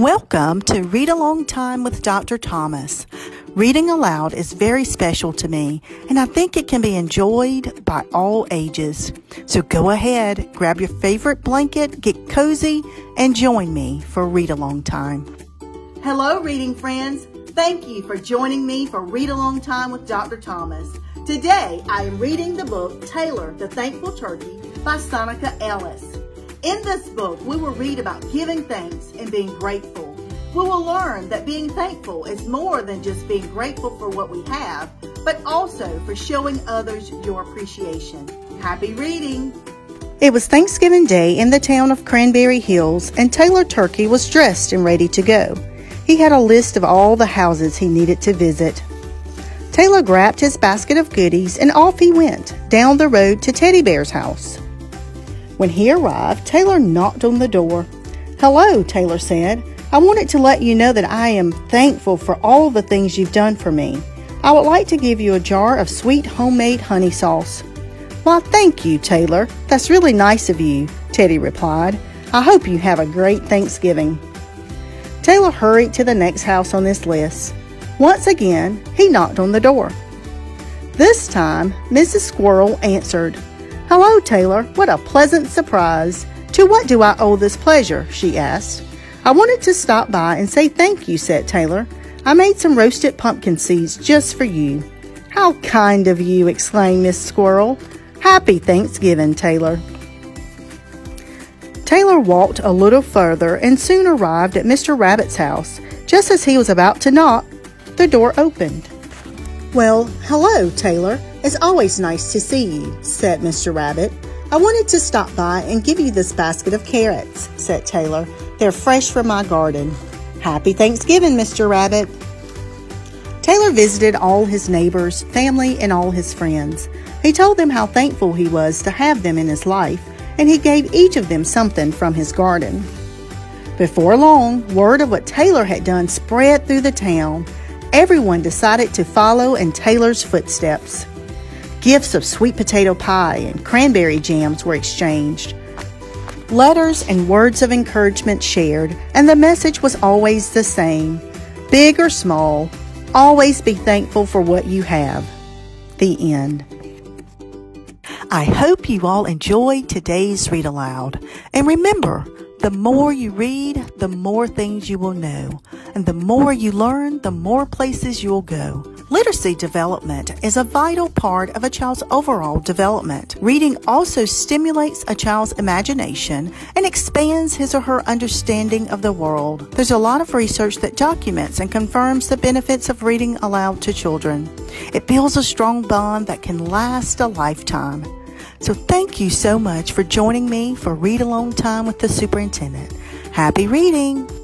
Welcome to Read Along Time with Dr. Thomas. Reading aloud is very special to me, and I think it can be enjoyed by all ages. So go ahead, grab your favorite blanket, get cozy, and join me for Read Along Time. Hello, reading friends. Thank you for joining me for Read Along Time with Dr. Thomas. Today, I am reading the book Taylor, the Thankful Turkey by Sonica Ellis. In this book, we will read about giving thanks and being grateful. We will learn that being thankful is more than just being grateful for what we have, but also for showing others your appreciation. Happy reading! It was Thanksgiving Day in the town of Cranberry Hills, and Taylor Turkey was dressed and ready to go. He had a list of all the houses he needed to visit. Taylor grabbed his basket of goodies and off he went down the road to Teddy Bear's house. When he arrived, Taylor knocked on the door. Hello, Taylor said. I wanted to let you know that I am thankful for all the things you've done for me. I would like to give you a jar of sweet homemade honey sauce. Why, thank you, Taylor. That's really nice of you, Teddy replied. I hope you have a great Thanksgiving. Taylor hurried to the next house on this list. Once again, he knocked on the door. This time, Mrs. Squirrel answered. Hello, Taylor. What a pleasant surprise. To what do I owe this pleasure? she asked. I wanted to stop by and say thank you, said Taylor. I made some roasted pumpkin seeds just for you. How kind of you, exclaimed Miss Squirrel. Happy Thanksgiving, Taylor. Taylor walked a little further and soon arrived at Mr. Rabbit's house. Just as he was about to knock, the door opened. Well, hello, Taylor. It's always nice to see you, said Mr. Rabbit. I wanted to stop by and give you this basket of carrots, said Taylor. They're fresh from my garden. Happy Thanksgiving, Mr. Rabbit. Taylor visited all his neighbors, family, and all his friends. He told them how thankful he was to have them in his life, and he gave each of them something from his garden. Before long, word of what Taylor had done spread through the town. Everyone decided to follow in Taylor's footsteps. Gifts of sweet potato pie and cranberry jams were exchanged. Letters and words of encouragement shared, and the message was always the same big or small, always be thankful for what you have. The end. I hope you all enjoyed today's read aloud. And remember, the more you read, the more things you will know. And the more you learn, the more places you'll go. Literacy development is a vital part of a child's overall development. Reading also stimulates a child's imagination and expands his or her understanding of the world. There's a lot of research that documents and confirms the benefits of reading aloud to children. It builds a strong bond that can last a lifetime. So thank you so much for joining me for Read Along Time with the Superintendent. Happy reading!